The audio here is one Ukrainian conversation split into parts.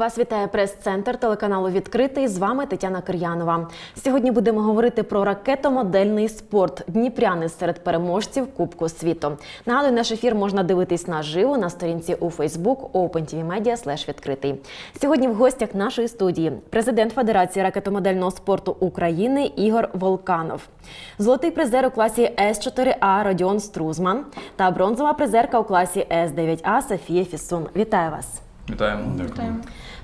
Вас вітає прес-центр телеканалу Відкритий. З вами Тетяна Кир'янова. Сьогодні будемо говорити про ракетомодельний спорт. Дніпряни серед переможців Кубку світу. Нагадую, наш ефір можна дивитись наживо на сторінці у Facebook OpenTVMedia відкритий. Сьогодні в гостях нашої студії президент Федерації ракетомодельного спорту України Ігор Волканов, золотий призер у класі С4А Родіон Струзман та бронзова призерка у класі С9А Софія Фісун. Вітаю вас! Вітаємо. Вітаємо.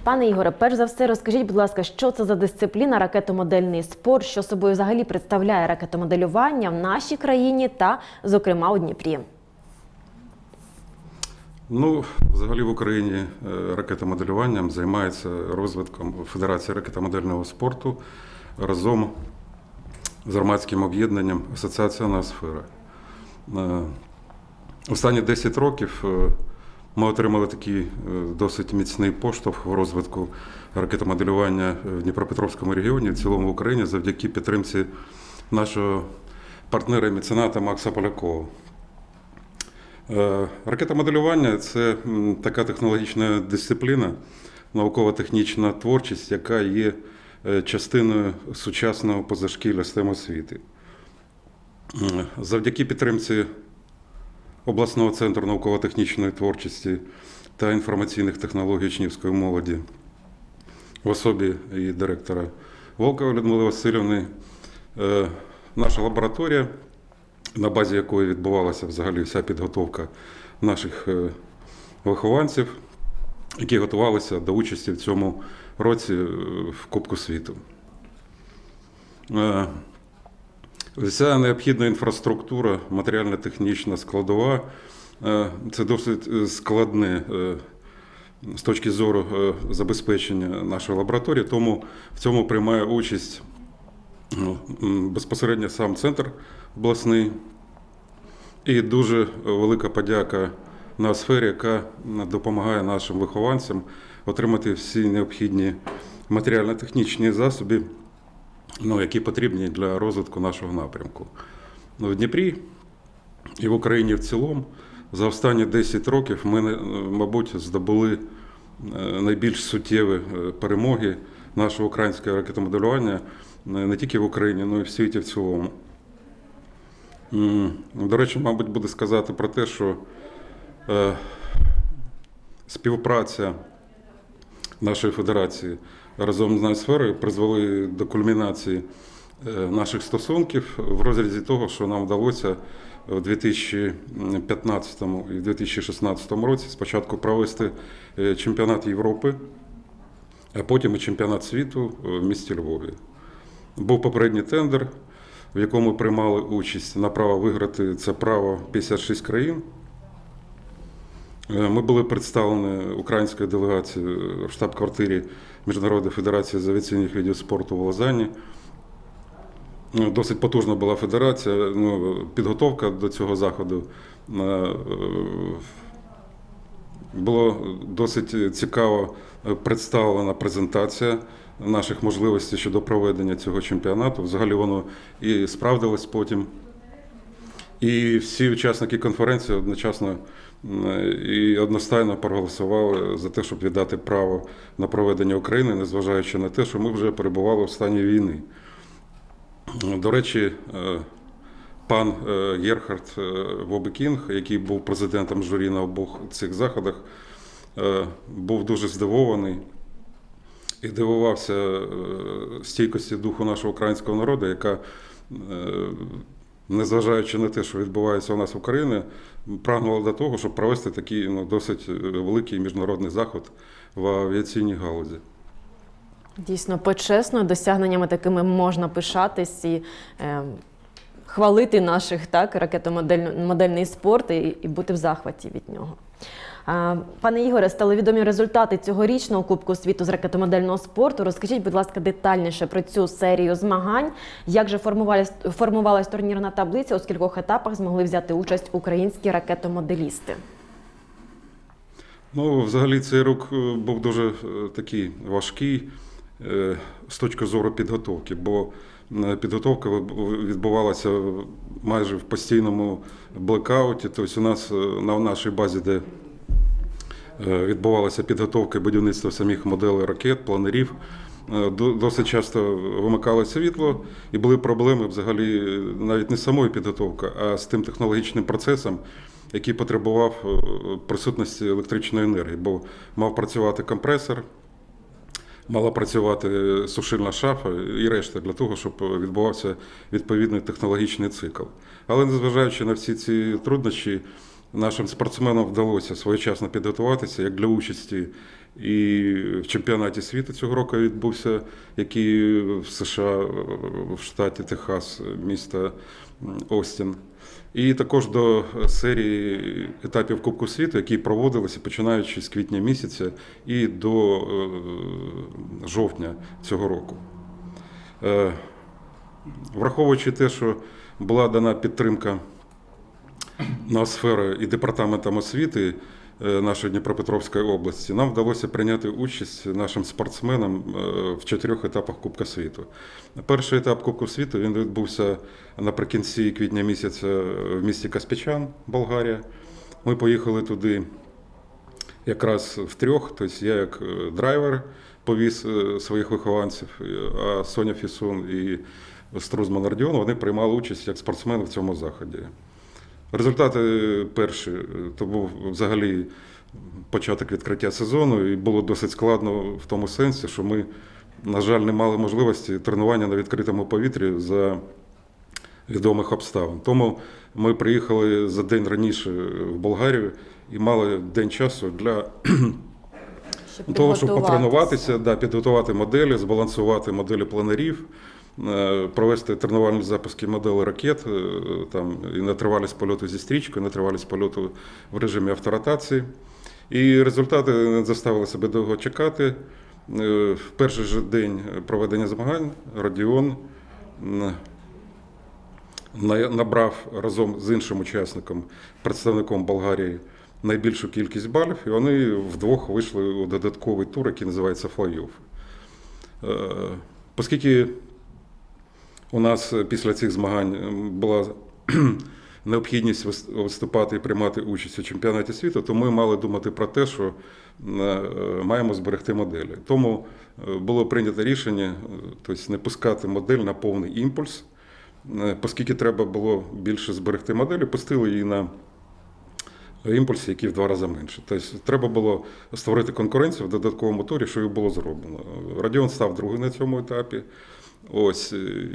Пане Ігоре, перш за все, розкажіть, будь ласка, що це за дисципліна ракетомодельний спорт, що собою взагалі представляє ракетомоделювання в нашій країні та, зокрема, у Дніпрі. Ну, взагалі в Україні е, ракетомоделюванням займається розвитком Федерація ракетомодельного спорту разом з громадським об'єднанням Асоціація Ноосфера. Е, Останні 10 років е, ми отримали такий е, досить міцний поштовх в розвитку ракетомоделювання в Дніпропетровському регіоні, в цілому в Україні, завдяки підтримці нашого партнера і мецената Макса Полякова. Е, Ракетомоделювання це така технологічна дисципліна, науково-технічна творчість, яка є е, частиною сучасного позашкілля STEM освіти. Завдяки підтримці обласного центру науково-технічної творчості та інформаційних технологій Учнівської молоді в особі і директора Волкова Людмили Васильівни, е, наша лабораторія на базі якої відбувалася взагалі вся підготовка наших е, вихованців, які готувалися до участі в цьому році е, в Кубку світу. Вся необхідна інфраструктура, матеріально-технічна складова е, це досить е, складне е, з точки зору забезпечення нашої лабораторії, тому в цьому приймає участь ну, безпосередньо сам центр обласний. І дуже велика подяка на сфері, яка допомагає нашим вихованцям отримати всі необхідні матеріально-технічні засоби, ну, які потрібні для розвитку нашого напрямку. Ну, В Дніпрі і в Україні в цілому за останні 10 років ми, е, мабуть, здобули е, найбільш суттєві е, перемоги нашого українського ракетомоделювання не тільки в Україні, але й в світі в цілому. До речі, мабуть, буде сказати про те, що співпраця нашої федерації разом з Найсферою призвели до кульмінації е, наших стосунків в розрізі того, що нам вдалося в 2015 і 2016 році спочатку провести е, чемпіонат Європи, а потім і чемпіонат світу в місті Львові. Був попередній тендер, в якому приймали участь на право виграти це право 56 країн. Е, Ми були представлені українською делегацією в штаб-квартирі Міжнародної федерації з авіаційних видів спорту в Лозанні. Ну, Досить потужна була федерація. Ну, підготовка до цього заходу е, було досить цікаво представлена презентація наших можливостей щодо проведення цього чемпіонату. Взагалі воно і справдилось потім. І всі учасники конференції одночасно і одностайно проголосували за те, щоб віддати право на проведення України, незважаючи на те, що ми вже перебували в стані війни. До речі, е, пан е, Герхард е, Вьобекінг, який був президентом журі на обох цих заходах, е, був дуже здивований і дивувався е, стійкості духу нашого українського народу, яка, е, незважаючи на те, що відбувається у нас в Україні, прагнула до того, щоб провести такий ну, досить е, великий міжнародний заход в авіаційній галузі. Дійсно, почесно, досягненнями такими можна пишатись і е, хвалити наших так, ракетомодельний спорт і, і бути в захваті від нього. Пане Ігоре, стали відомі результати цьогорічного Кубку світу з ракетомодельного спорту. Розкажіть, будь ласка, детальніше про цю серію змагань. Як же формувалась, формувалась турнірна таблиця, у скількох етапах змогли взяти участь українські ракетомоделісти? Ну, взагалі, цей рік е, був дуже е, такий важкий е, з точки зору підготовки, бо підготовка відбувалася майже в постійному блекауті. Тобто у нас на нашій базі, де відбувалася підготовка і будівництво самих моделей ракет, планерів. Е, Досить часто вимикало світло, і були проблеми взагалі е, навіть не з самою підготовкою, а з тим технологічним процесом, який потребував е, присутності електричної енергії, бо мав працювати компресор, мала працювати сушильна шафа і решта для того, щоб відбувався відповідний технологічний цикл. Але незважаючи на всі ці труднощі, нашим спортсменам вдалося своєчасно підготуватися як для участі і в чемпіонаті світу цього року відбувся, який в США, в штаті Техас, міста Остін. І також до серії етапів Кубку світу, які проводилися починаючи з квітня місяця і до е, жовтня цього року. Е, Враховуючи те, що була дана підтримка ноосфери і департаментом освіти е, нашої Дніпропетровської області, нам вдалося прийняти участь нашим спортсменам е, в чотирьох етапах Кубка світу. Перший етап Кубку світу він відбувся наприкінці квітня місяця в місті Каспічан, Болгарія. Ми поїхали туди якраз втрьох, тобто я як драйвер повіз своїх вихованців, е, а Соня Фісун і Струзман Родіон вони приймали участь як спортсмени в цьому заході. Результати перші, е, то був взагалі початок відкриття сезону, і було досить складно в тому сенсі, що ми, на жаль, не мали можливості тренування на відкритому повітрі за відомих обставин. Тому ми приїхали за день раніше в Болгарію і мали день часу для Щоб того, щоб потренуватися, да, підготувати моделі, збалансувати моделі планерів, е, провести тренувальні запуски моделей ракет е, там, і на тривалість польоту зі стрічкою, на тривалість польоту в режимі авторотації. І результати не заставили себе довго чекати. Е, В перший же день проведення змагань Родіон набрав разом з іншим учасником, представником Болгарії, найбільшу кількість балів, і вони вдвох вийшли у додатковий тур, який називається флай-офф. Е, Оскільки у нас після цих змагань була необхідність виступати і приймати участь у чемпіонаті світу, то ми мали думати про те, що е, маємо зберегти моделі. Тому е, було прийнято рішення е, тобто не пускати модель на повний імпульс, Е, оскільки треба було більше зберегти моделі, пустили її на імпульс, який в два рази менше. Тобто треба було створити конкуренцію в додатковому турі, що і було зроблено. Радіон став другий на цьому етапі. Ось е,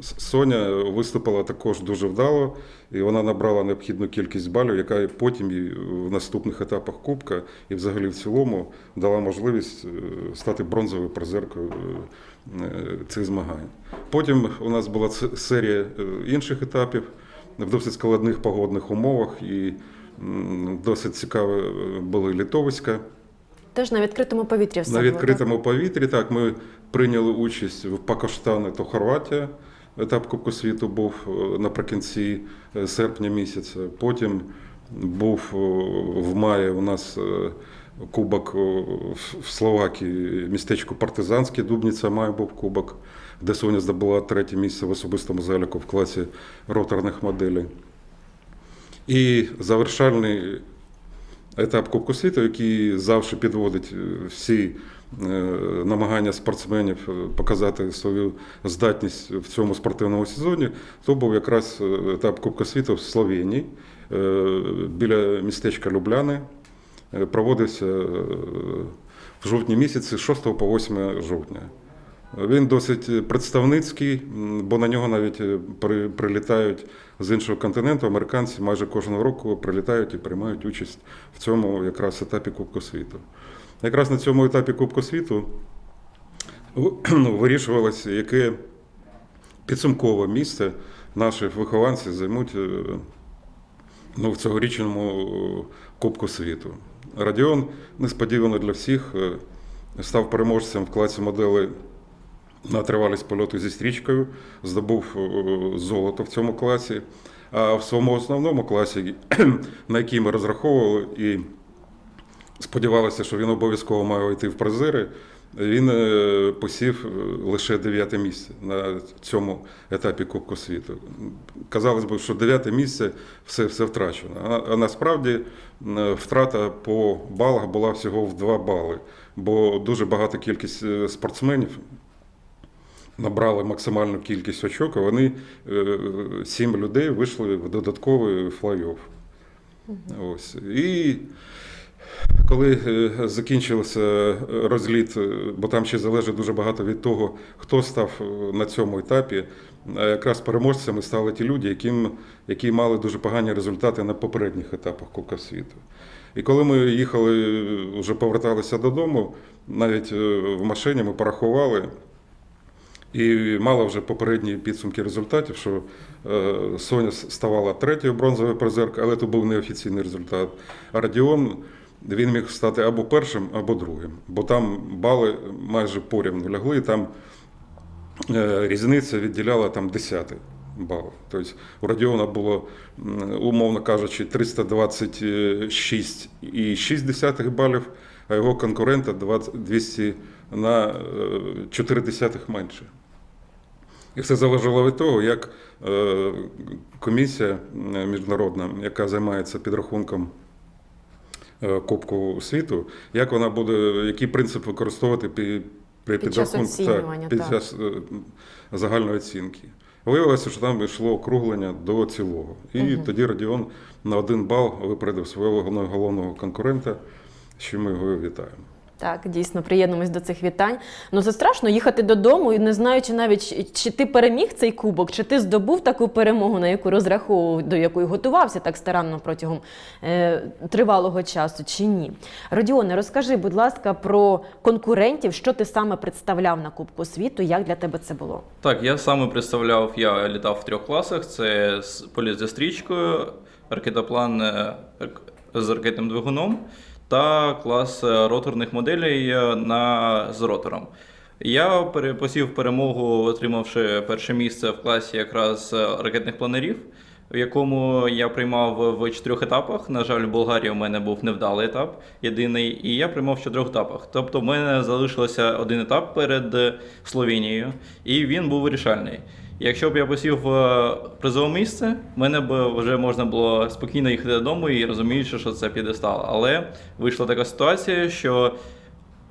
Соня виступила також дуже вдало, і вона набрала необхідну кількість балів, яка потім в наступних етапах Кубка і взагалі в цілому дала можливість е, стати бронзовою призеркою е, цих змагань. Потім у нас була серія інших етапів в досить складних погодних умовах, і досить цікаві були літовиська. Теж на відкритому повітрі все На було, відкритому повітрі так ми прийняли участь в Пакоштани та Хорватія. Етап Кубку світу був е, наприкінці е, серпня місяця. Потім був е, в маї у нас кубок в- Словакії, містечко Партизанське, Дубніця має був кубок, де Соня здобула третє місце в особистому заліку в класі роторних моделей. І завершальний етап Кубку світу, який завжди підводить всі намагання спортсменів е, показати свою здатність в цьому спортивному сезоні, то був якраз е, етап Кубка світу в Словенії е, біля містечка Любляни. Е, Проводився е, в жовтні місяці з 6 по 8 жовтня. Він досить представницький, бо на нього навіть е, при, прилітають з іншого континенту. Американці майже кожного року прилітають і приймають участь в цьому якраз етапі Кубку світу. Якраз на цьому етапі Кубку світу ну, вирішувалося, яке підсумкове місце наші вихованці займуть е, ну, в цьогорічному е, Кубку світу. Радіон несподівано для всіх е, став переможцем в класі моделей на тривалість польоту зі стрічкою, здобув золото в цьому класі. А в своєму основному класі, на який ми розраховували і сподівалися, що він обов'язково має йти в призери, Він е, посів е, лише дев'яте місце на цьому етапі Кубку світу. Казалось би, що дев'яте місце все, все втрачено. А, а насправді е, втрата по балах була всього в 2 бали, бо дуже багата кількість спортсменів набрали максимальну кількість очок, а вони сім людей вийшли в додатковий флай-офф. Ось. І коли е, закінчився розліт, е, бо там ще залежить дуже багато від того, хто став е, на цьому етапі, якраз переможцями стали ті люди, яким, які мали дуже погані результати на попередніх етапах Кубка світу. І коли ми їхали, е, вже поверталися додому, навіть е, в машині ми порахували. І мало вже попередні підсумки результатів, що е, Соня ставала третьою бронзовою призеркою, але це був неофіційний результат. А Радіон він міг стати або першим, або другим, бо там бали майже порівну лягли, там е, різниця відділяла там десятий бал. Тобто у Радіона було, умовно кажучи, 326,6 балів, а його конкурента 20 200 на е, 4 десятих менше. І все залежало від того, як е, комісія е, міжнародна, яка займається підрахунком е, Кубку світу, як вона буде, який принцип використовувати при Під час підрахунку оцінювання, під час е, загальної оцінки. Виявилося, що там йшло округлення до цілого. І угу. тоді Радіон на один бал випередив свого головного конкурента, що ми його вітаємо. Так, дійсно, приєднуємось до цих вітань. Ну це страшно їхати додому і не знаючи навіть, чи- ти переміг цей кубок, чи ти здобув таку перемогу, на яку розраховував, до якої готувався так старанно протягом е, тривалого часу, чи ні. Родіоне, розкажи, будь ласка, про конкурентів, що ти саме представляв на Кубку світу, як для тебе це було? Так, я саме представляв, я літав в трьох класах: це політ зі стрічкою, ракетоплан е, з ракетним двигуном та клас роторних моделей е, на, з ротором. Я посів перемогу, отримавши перше місце в класі якраз е, ракетних планерів, в якому я приймав в чотирьох етапах. На жаль, в Болгарії у мене був невдалий етап, єдиний, і я приймав в чотирьох етапах. Тобто, в мене залишилося один етап перед е, Словенією, і він був вирішальний. Якщо б я посів в призове місце, мене б вже можна було спокійно їхати додому і розуміючи, що це підестал. Але вийшла така ситуація, що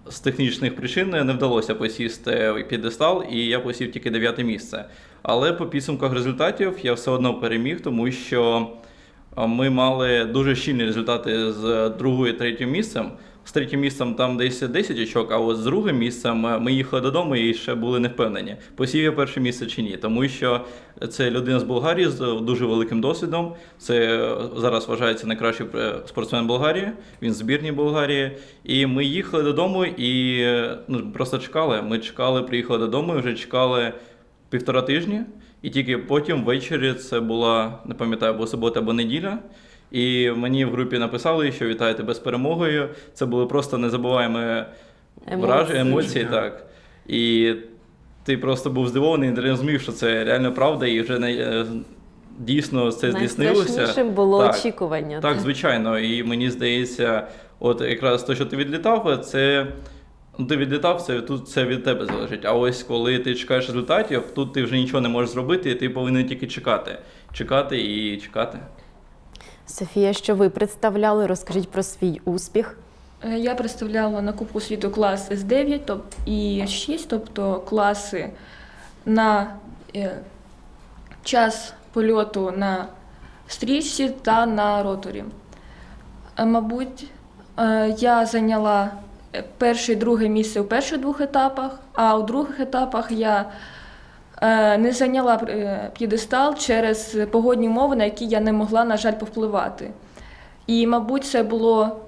з технічних причин не вдалося посісти в підестал, і я посів тільки дев'яте місце. Але по підсумках результатів я все одно переміг, тому що ми мали дуже щільні результати з другою і третім місцем. З третім місцем там десь 10 очок, а от з другим місцем е, ми їхали додому і ще були не впевнені, посів я перше місце чи ні. Тому що це людина з Болгарії з дуже великим досвідом. Це е, зараз вважається найкращий е, спортсмен Болгарії. Він з збірні Болгарії. І ми їхали додому і е, ну, просто чекали. Ми чекали, приїхали додому і вже чекали півтора тижні. І тільки потім ввечері це була, не пам'ятаю, або субота, або неділя. І мені в групі написали, що вітаю тебе з перемогою. Це були просто незабуваємо враження, Емоції. емоції, так. І ти просто був здивований і не розумів, що це реально правда, і вже не, е, дійсно це здійснилося. Найстрашнішим було Так. очікування. Так, звичайно. І мені здається, от якраз те, що ти відлітав, це. Ну, ти відлітав, це тут це від тебе залежить. А ось коли ти чекаєш результатів, тут ти вже нічого не можеш зробити, і ти повинен тільки чекати. Чекати і чекати. Софія, що ви представляли? Розкажіть про свій успіх. Е, Я представляла на Кубку світу клас С9 топ- і С6, тобто класи на е, час польоту на стрічці та на роторі. Е, Мабуть, я зайняла перше і друге місце у перших двох етапах, а у других етапах я не зайняла е, п'єдестал через погодні умови, на які я не могла, на жаль, повпливати. І, мабуть, це було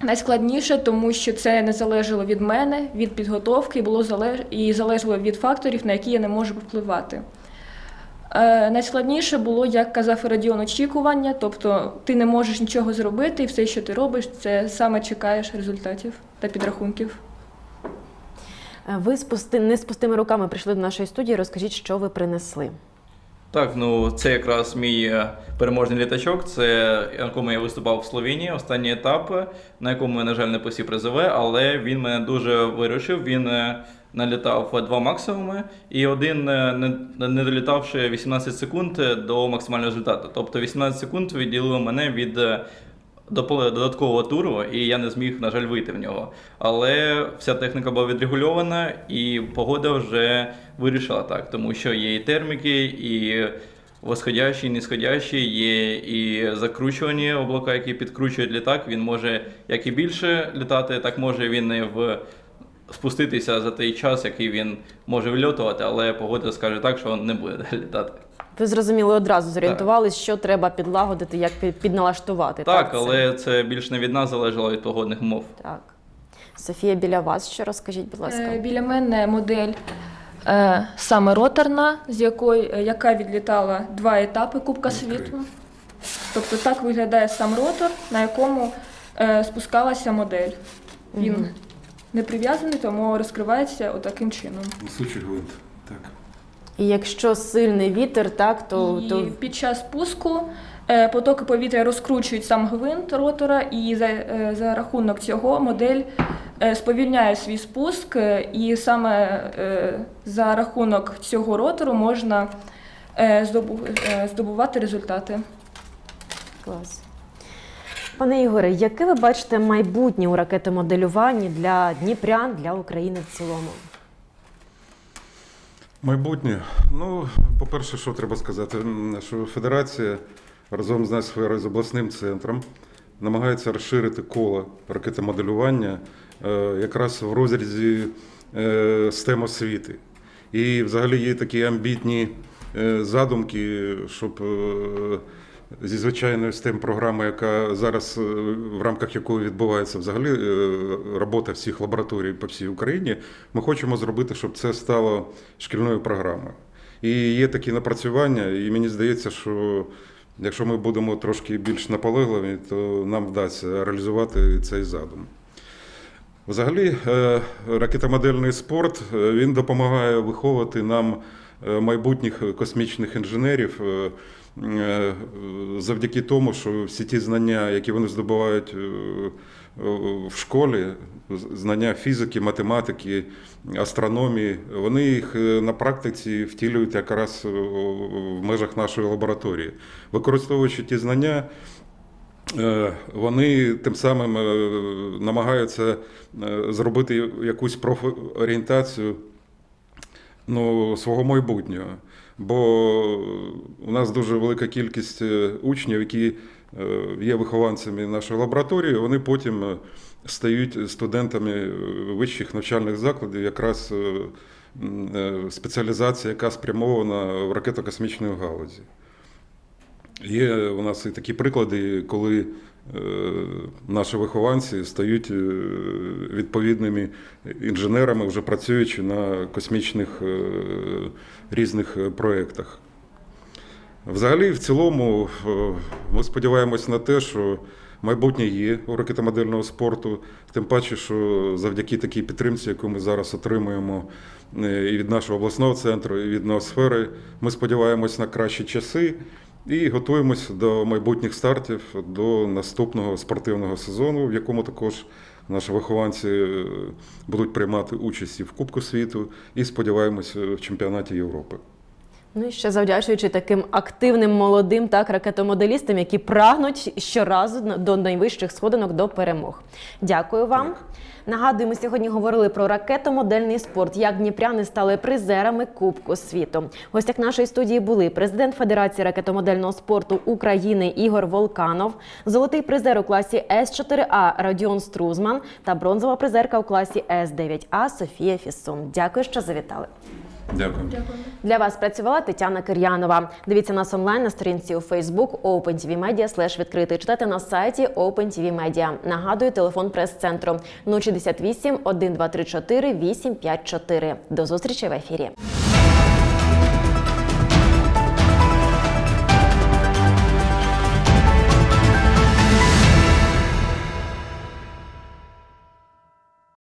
найскладніше, тому що це не залежало від мене, від підготовки, було залеж... і залежало від факторів, на які я не можу впливати. Е, найскладніше було, як казав Радіон, очікування, тобто ти не можеш нічого зробити, і все, що ти робиш, це саме чекаєш результатів та підрахунків. Е, Ви з пусти... не з пустими руками прийшли до нашої студії. Розкажіть, що ви принесли. Так, ну це якраз мій е, переможний літачок. Це на якому я виступав в Словенії. Останній етап, на якому я, на жаль, не посів призове, але він мене дуже виручив. Він е, налітав два максимуми, і один е, не долітавши 18 секунд до максимального результату. Тобто 18 секунд відділило мене від. Додаткового туру, і я не зміг, на жаль, вийти в нього. Але вся техніка була відрегульована, і погода вже вирішила так, тому що є і терміки, і восходящі, і нисходящі, є і закручувані облака, які підкручують літак. Він може як і більше літати, так може він і в. Спуститися за той час, який він може вильотувати, але погода скаже так, що він не буде літати. Ви зрозуміли одразу зорієнтувались, що треба підлагодити, як підналаштувати. Так, це? але це більш не від нас залежало від погодних умов. Так. Софія, біля вас що розкажіть, будь ласка. Е, Біля мене модель е, саме роторна, з якої, е, яка відлітала два етапи Кубка світу. Тобто так виглядає сам ротор, на якому е, спускалася модель. Він не прив'язаний, тому розкривається отаким чином. Несучий гвинт. Так. І якщо сильний вітер, так, то, і то під час пуску е, потоки повітря розкручують сам гвинт ротора, і за, е, за рахунок цього модель е, сповільняє свій спуск, і саме за рахунок цього ротору можна здобу- здобувати результати. клас. Пане Ігоре, яке ви бачите майбутнє у ракетомоделюванні для Дніпрян, для України в цілому? Майбутнє. Ну, по-перше, що треба сказати, що Федерація разом з Нацсферою, з обласним центром намагається розширити коло ракетомоделювання е, якраз в розрізі е, STEM освіти. І взагалі є такі амбітні е, задумки, щоб зі звичайної STEM програми, яка зараз е, в рамках якої відбувається взагалі е, робота всіх лабораторій по всій Україні, ми хочемо зробити, щоб це стало шкільною програмою. І є такі напрацювання, і мені здається, що якщо ми будемо трошки більш наполегливі, то нам вдасться реалізувати цей задум. Взагалі, е, ракетомодельний спорт він допомагає виховувати нам майбутніх космічних інженерів завдяки тому, що всі ті знання, які вони здобувають е, в школі, знання фізики, математики, астрономії, вони їх е, на практиці втілюють якраз е, в межах нашої лабораторії. Використовуючи ті знання, Е, Вони тим самим е, намагаються е, зробити якусь профорієнтацію ну, свого майбутнього. Бо у нас дуже велика кількість е, учнів, які е, є вихованцями нашої лабораторії, вони потім е, стають студентами вищих навчальних закладів, якраз спеціалізація, яка спрямована в ракетно-космічної галузі. Є у нас і такі приклади, коли наші вихованці стають е, відповідними інженерами, вже працюючи на космічних е, різних е, проєктах. Взагалі, в цілому, е, ми сподіваємось на те, що майбутнє є у ракетомодельного спорту, тим паче, що завдяки такій підтримці, яку ми зараз отримуємо е, і від нашого обласного центру, і від Ноосфери, ми сподіваємось на кращі часи і готуємося до майбутніх стартів, до наступного спортивного сезону, в якому також наші вихованці е, будуть приймати участь і в Кубку світу, і сподіваємося в чемпіонаті Європи. Ну і ще завдячуючи таким активним молодим так ракетомоделістам, які прагнуть щоразу до найвищих сходинок до перемог. Дякую вам. Нагадую, ми сьогодні говорили про ракетомодельний спорт, як дніпряни стали призерами Кубку світу. Гостях нашої студії були президент Федерації ракетомодельного спорту України Ігор Волканов, золотий призер у класі С4А Радіон Струзман та бронзова призерка у класі С9А Софія Фісун. Дякую, що завітали. Дякую. Дякую. Для вас працювала Тетяна Кир'янова. Дивіться нас онлайн на сторінці у Facebook OpenTV Media slash відкритий. Читайте на сайті OpenTV Media. Нагадую, телефон прес-центру 068 1234 854. До зустрічі в ефірі.